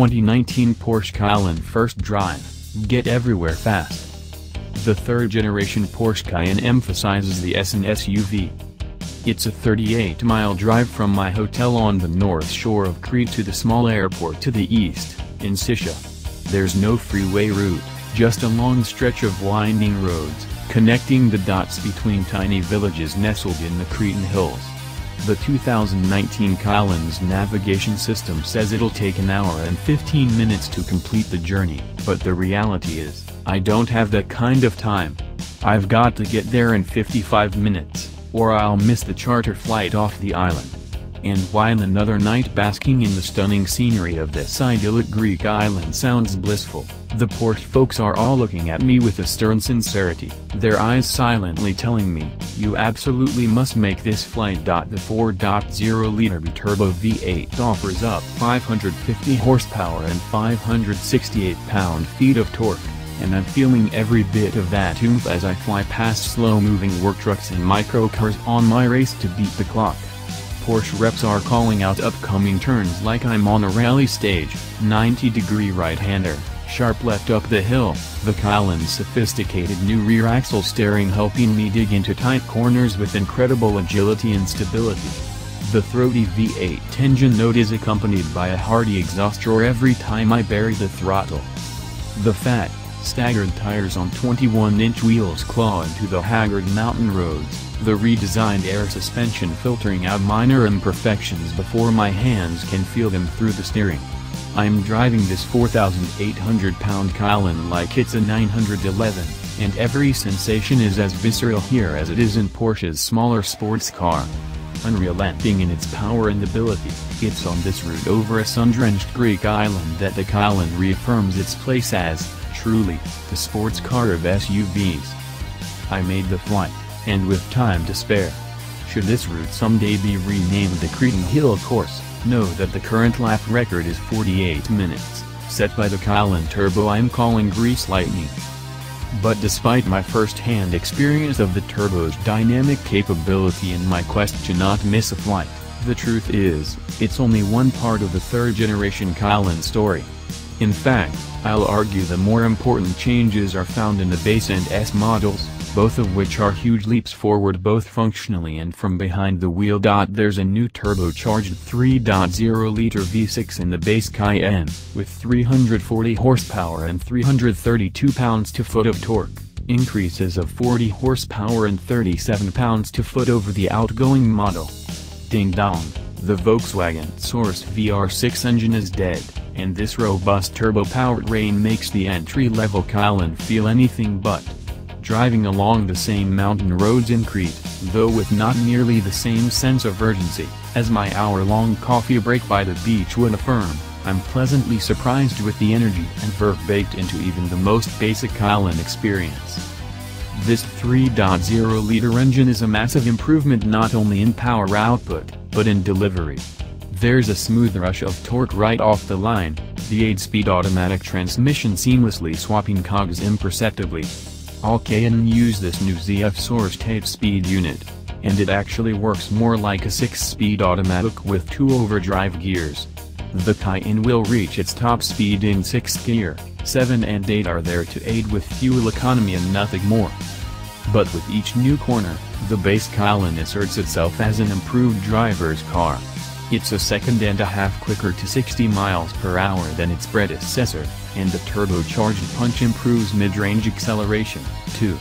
2019 Porsche Cayenne First Drive, get everywhere fast. The third generation Porsche Cayenne emphasizes the S and SUV. It's a 38-mile drive from my hotel on the north shore of Crete to the small airport to the east, in Sitia. There's no freeway route, just a long stretch of winding roads, connecting the dots between tiny villages nestled in the Cretan hills. The 2019 Cayenne's navigation system says it'll take an hour and 15 minutes to complete the journey, but the reality is, I don't have that kind of time. I've got to get there in 55 minutes, or I'll miss the charter flight off the island. And while another night basking in the stunning scenery of this idyllic Greek island sounds blissful, the Porsche folks are all looking at me with a stern sincerity, their eyes silently telling me, you absolutely must make this flight. The 4.0-liter biturbo V8 offers up 550 horsepower and 568 pound-feet of torque and I'm feeling every bit of that oomph as I fly past slow-moving work trucks and microcars on my race to beat the clock. Porsche reps are calling out upcoming turns like I'm on a rally stage, 90 degree right-hander, sharp left up the hill, the Cayenne's sophisticated new rear axle steering helping me dig into tight corners with incredible agility and stability. The throaty V8 engine note is accompanied by a hearty exhaust roar every time I bury the throttle. The fat, staggered tires on 21-inch wheels claw into the haggard mountain roads, the redesigned air suspension filtering out minor imperfections before my hands can feel them through the steering. I'm driving this 4,800-pound Cayenne like it's a 911, and every sensation is as visceral here as it is in Porsche's smaller sports car. Unrelenting in its power and ability, it's on this route over a sun-drenched Greek island that the Cayenne reaffirms its place as, truly, the sports car of SUVs. I made the flight, and with time to spare. Should this route someday be renamed the Cretan Hill Course, know that the current lap record is 48 minutes, set by the Cayenne Turbo I'm calling Grease Lightning. But despite my first-hand experience of the turbo's dynamic capability and my quest to not miss a flight, the truth is, it's only one part of the third-generation Cayenne story. In fact, I'll argue the more important changes are found in the base and S models, both of which are huge leaps forward both functionally and from behind the wheel. There's a new turbocharged 3.0-liter V6 in the base Cayenne, with 340 horsepower and 332 pounds-to-foot of torque, increases of 40 horsepower and 37 pounds-to-foot over the outgoing model. Ding dong, the Volkswagen Source VR6 engine is dead and this robust turbo-powered rain makes the entry-level Cayenne feel anything but. Driving along the same mountain roads in Crete, though with not nearly the same sense of urgency, as my hour-long coffee break by the beach would affirm, I'm pleasantly surprised with the energy and verve baked into even the most basic Cayenne experience. This 3.0-liter engine is a massive improvement not only in power output, but in delivery. There's a smooth rush of torque right off the line, the 8-speed automatic transmission seamlessly swapping cogs imperceptibly. All Cayenne use this new ZF-sourced 8-speed unit, and it actually works more like a 6-speed automatic with two overdrive gears. The Cayenne will reach its top speed in 6th gear, 7 and 8 are there to aid with fuel economy and nothing more. But with each new corner, the base Cayenne asserts itself as an improved driver's car. It's a second and a half quicker to 60 miles per hour than its predecessor, and the turbocharged punch improves mid-range acceleration, too.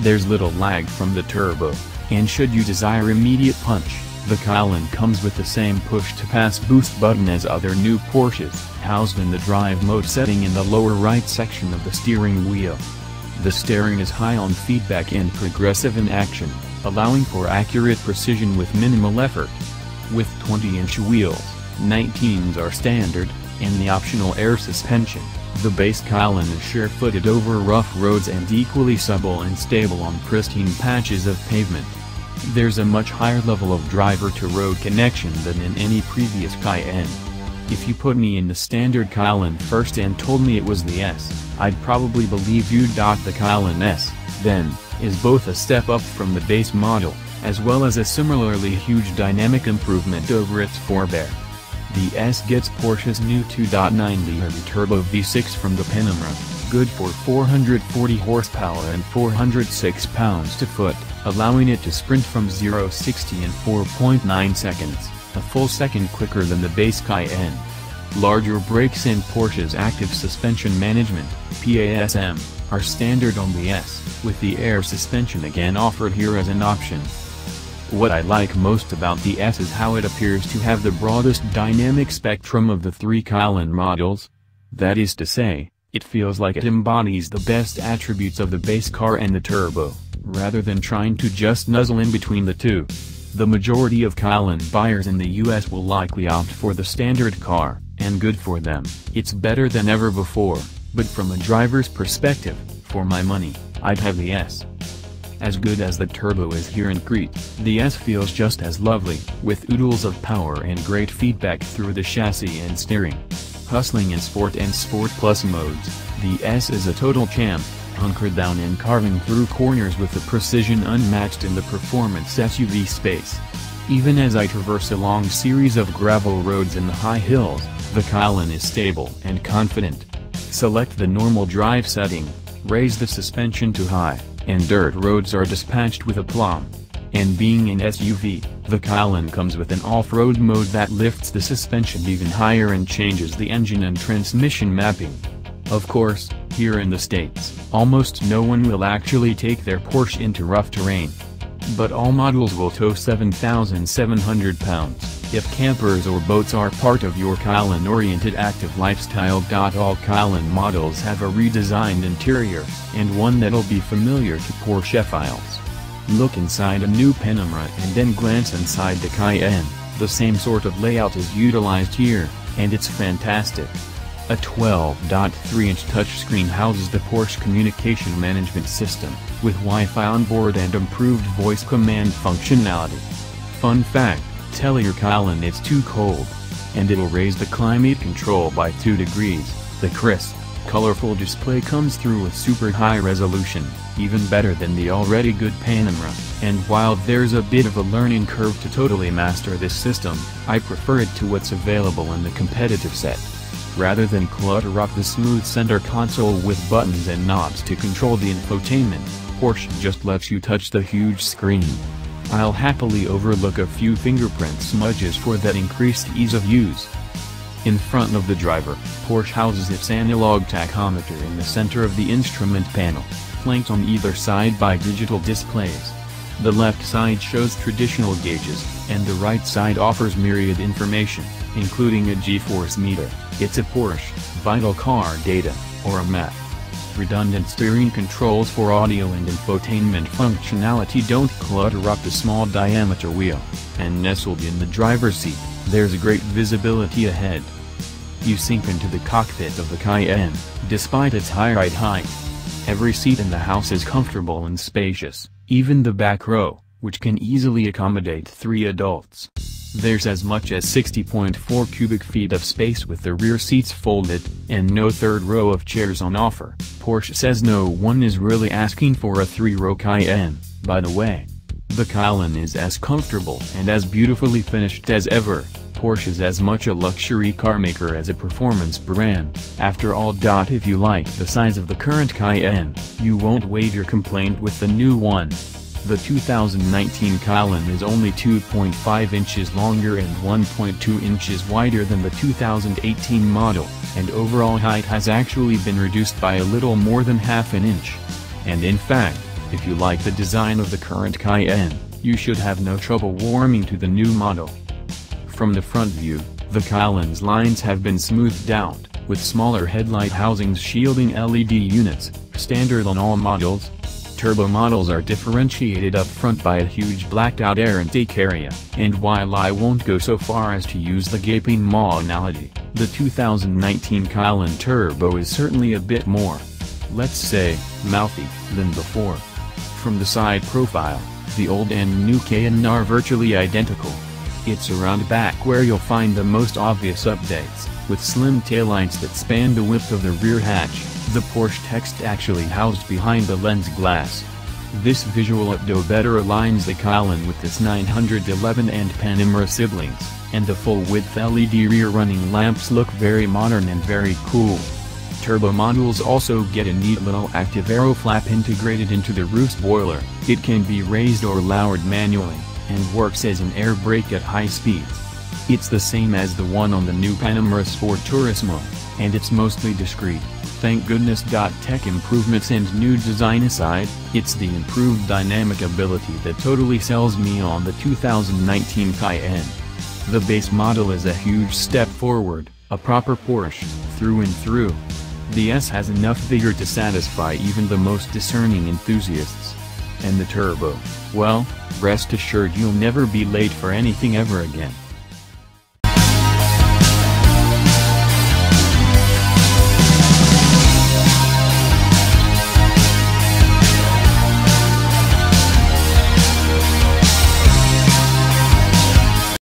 There's little lag from the turbo, and should you desire immediate punch, the Cayenne comes with the same push-to-pass boost button as other new Porsches, housed in the drive mode setting in the lower right section of the steering wheel. The steering is high on feedback and progressive in action, allowing for accurate precision with minimal effort. With 20-inch wheels, 19s are standard, and the optional air suspension, the base Cayenne is sure-footed over rough roads and equally supple and stable on pristine patches of pavement. There's a much higher level of driver-to-road connection than in any previous Cayenne. If you put me in the standard Cayenne first and told me it was the S, I'd probably believe you. Dot The Cayenne S, then, is both a step up from the base model, as well as a similarly huge dynamic improvement over its forebear. The S gets Porsche's new 2.9-liter turbo V6 from the Panamera, good for 440 horsepower and 406 pounds-to-foot, allowing it to sprint from 0-60 in 4.9 seconds, a full second quicker than the base Cayenne. Larger brakes and Porsche's active suspension management, PASM, are standard on the S, with the air suspension again offered here as an option. What I like most about the S is how it appears to have the broadest dynamic spectrum of the three Cayenne models. That is to say, it feels like it embodies the best attributes of the base car and the turbo, rather than trying to just nuzzle in between the two. The majority of Cayenne buyers in the US will likely opt for the standard car, and good for them, it's better than ever before, but from a driver's perspective, for my money, I'd have the S. As good as the turbo is here in Crete, the S feels just as lovely, with oodles of power and great feedback through the chassis and steering. Hustling in Sport and Sport Plus modes, the S is a total champ, hunkered down and carving through corners with a precision unmatched in the performance SUV space. Even as I traverse a long series of gravel roads in the high hills, the Cayenne is stable and confident. Select the normal drive setting, raise the suspension to high, and dirt roads are dispatched with aplomb. And being an SUV, the Cayenne comes with an off-road mode that lifts the suspension even higher and changes the engine and transmission mapping. Of course, here in the States, almost no one will actually take their Porsche into rough terrain. But all models will tow 7,700 pounds if campers or boats are part of your Cayenne-oriented active lifestyle. All Cayenne models have a redesigned interior, and one that'll be familiar to Porschephiles. Look inside a new Panamera and then glance inside the Cayenne, the same sort of layout is utilized here, and it's fantastic. A 12.3-inch touchscreen houses the Porsche Communication Management System, with Wi-Fi on board and improved voice command functionality. Fun fact, tell your Cayenne it's too cold. And it'll raise the climate control by 2 degrees. The crisp, colorful display comes through with super high resolution, even better than the already good Panamera, and while there's a bit of a learning curve to totally master this system, I prefer it to what's available in the competitive set. Rather than clutter up the smooth center console with buttons and knobs to control the infotainment, Porsche just lets you touch the huge screen. I'll happily overlook a few fingerprint smudges for that increased ease of use. In front of the driver, Porsche houses its analog tachometer in the center of the instrument panel, flanked on either side by digital displays. The left side shows traditional gauges, and the right side offers myriad information, including a G-force meter, it's a Porsche, vital car data, or a map. Redundant steering controls for audio and infotainment functionality don't clutter up the small diameter wheel, and nestled in the driver's seat, there's great visibility ahead. You sink into the cockpit of the Cayenne, despite its high ride height. Every seat in the house is comfortable and spacious, even the back row, which can easily accommodate three adults. There's as much as 60.4 cubic feet of space with the rear seats folded, and no third row of chairs on offer. Porsche says no one is really asking for a three-row Cayenne, by the way. The Cayenne is as comfortable and as beautifully finished as ever. Porsche is as much a luxury carmaker as a performance brand. After all. If you like the size of the current Cayenne, you won't waive your complaint with the new one. The 2019 Cayenne is only 2.5 inches longer and 1.2 inches wider than the 2018 model, and overall height has actually been reduced by a little more than half an inch. And in fact, if you like the design of the current Cayenne, you should have no trouble warming to the new model. From the front view, the Cayenne's lines have been smoothed out, with smaller headlight housings shielding LED units, standard on all models, turbo models are differentiated up front by a huge blacked-out air intake area, and while I won't go so far as to use the gaping maw analogy, the 2019 Cayenne Turbo is certainly a bit more, let's say, mouthy, than before. From the side profile, the old and new Cayenne are virtually identical. It's around back where you'll find the most obvious updates, with slim taillights that span the width of the rear hatch, the Porsche text actually housed behind the lens glass. This visual updo better aligns the Cayenne with its 911 and Panamera siblings, and the full-width LED rear running lamps look very modern and very cool. Turbo models also get a neat little active aero flap integrated into the roof spoiler, it can be raised or lowered manually, and works as an air brake at high speeds. It's the same as the one on the new Panamera Sport Turismo, and it's mostly discreet, thank goodness. Tech improvements and new design aside, it's the improved dynamic ability that totally sells me on the 2019 Cayenne. The base model is a huge step forward, a proper Porsche, through and through. The S has enough vigor to satisfy even the most discerning enthusiasts. And the turbo, well, rest assured you'll never be late for anything ever again.